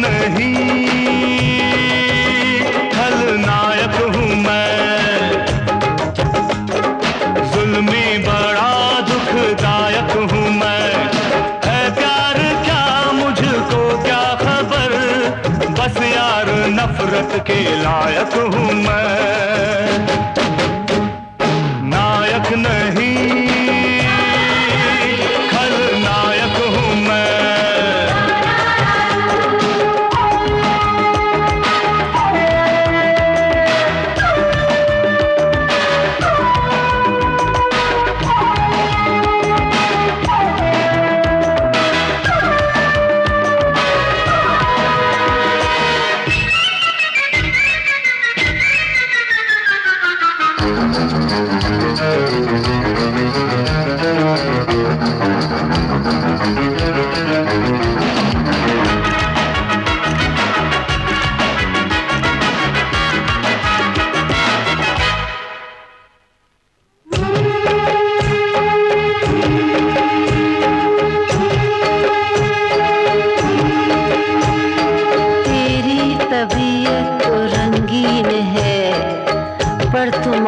नहीं। खलनायक हूँ मैं। जुल्मी बड़ा दुखदायक हूँ मैं। है प्यार क्या मुझको क्या खबर? बस यार नफरत के लायक हूँ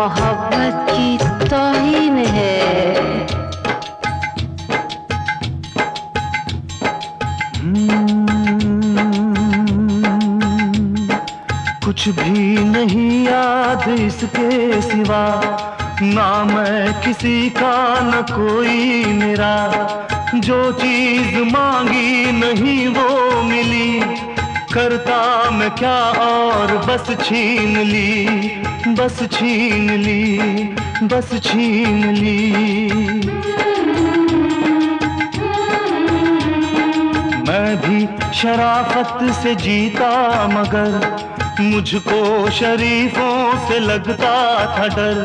मोहब्बत की तौहीन है। कुछ भी नहीं याद इसके सिवा, ना मैं किसी का, न कोई मेरा। जो चीज़ मांगी नहीं वो मिली, करता मैं क्या और बस छीन ली। बस छीन ली, बस छीन ली। मैं भी शराफत से जीता, मगर मुझको शरीफों से लगता था डर।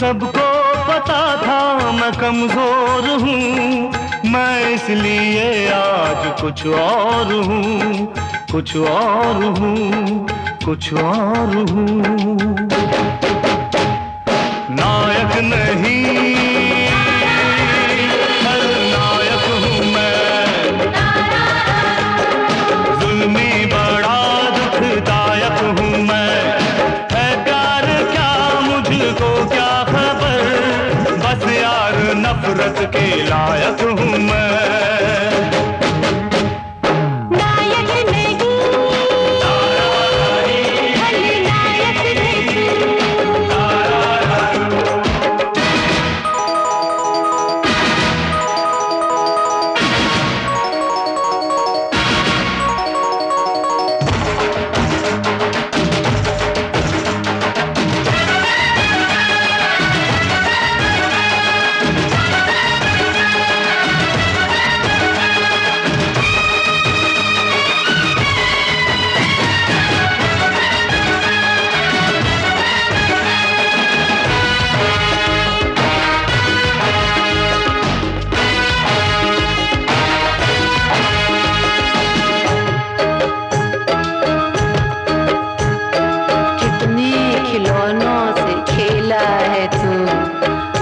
सबको पता था मैं कमज़ोर हूँ, मैं इसलिए आज कुछ और हूँ, कुछ और हूँ। कुछ और हूँ। नायक नहीं नफरत के लायक हूँ मैं।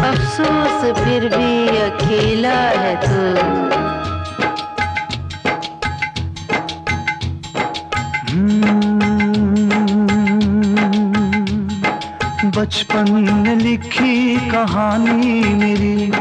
अफसोस फिर भी अकेला है तू। बचपन में लिखी कहानी मेरी।